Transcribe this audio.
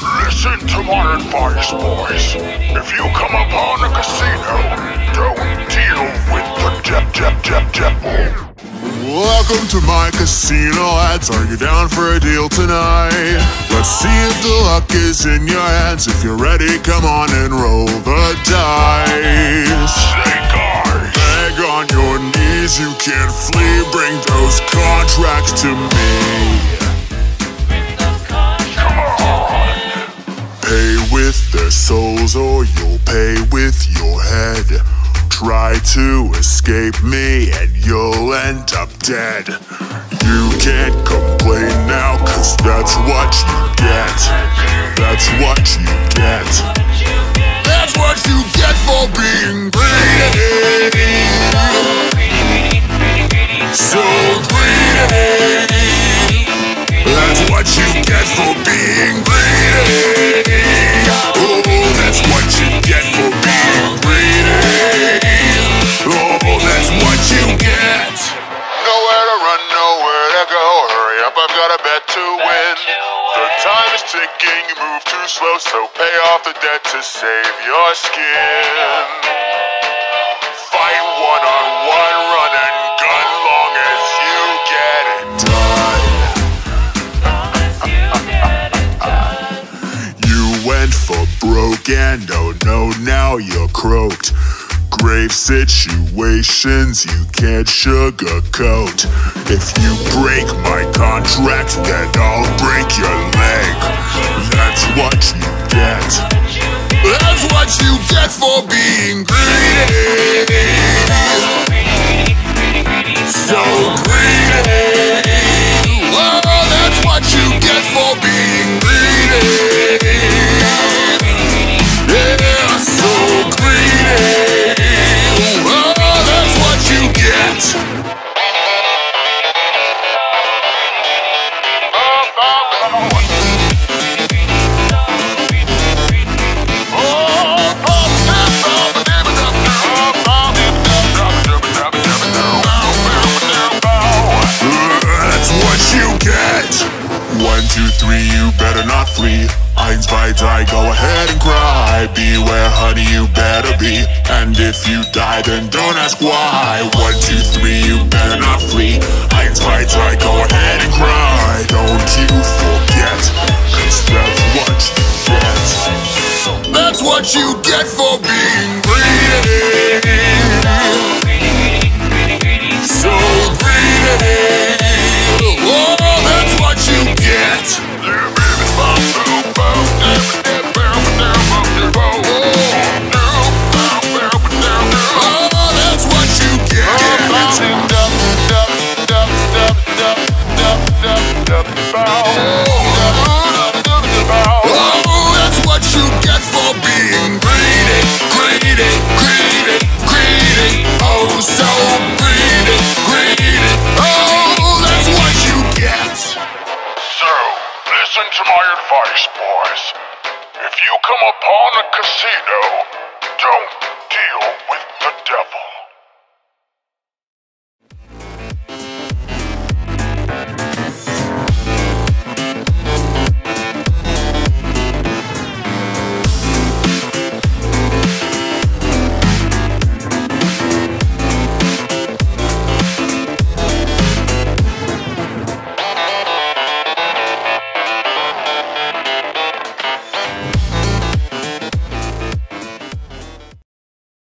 Listen to my advice, boys. If you come upon a casino, don't deal with the dep dep dep devil. Welcome to my casino ads. Are you down for a deal tonight? Let's see if the luck is in your hands. If you're ready, come on and roll the dice. Say, guys. Beg on your knees, you can't flee. Bring those contracts to me. Their souls or you'll pay with your head. Try to escape me and you'll end up dead. You can't complain now, cause that's what you get. Ticking, you move too slow, so pay off the debt to save your skin. Fight one on one, run and gun long as you get it done. You went for broke and oh no, now you're croaked. Grave situations you can't sugarcoat. If you break my contract, then I'll break your leg. That's what you get. That's what you get for being greedy. So greedy. Better not flee. Eins, zwei, drei, go ahead and cry. Beware, honey, you better be. And if you die, then don't ask why. One, two, three, you better not flee. Eins, zwei, drei, go ahead and cry. Don't you forget, cause that's what you get. That's what you get for being greedy. Listen to my advice, boys. If you come upon a casino, don't deal with the devil.